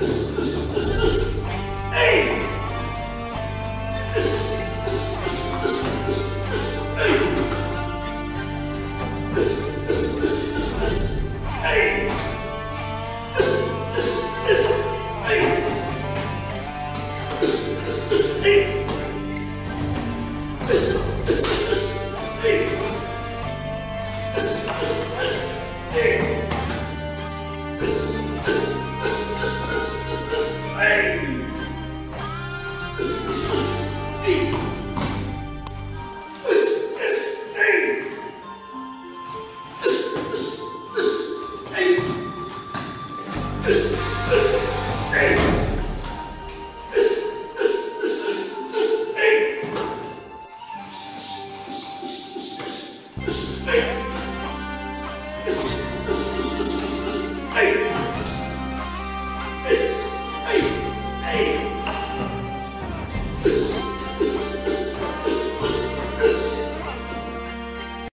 Hey! Listen.